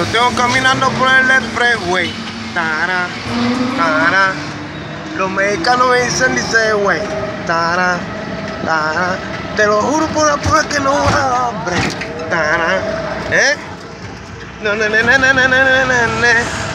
Lo tengo caminando por el expressway. Tara, tara. Los mexicanos me dicen dice, güey. Tara, tara. Te lo juro por la pura que no hambre. Tara. ¿Eh? No, No, no, no, no, no, no, no, no.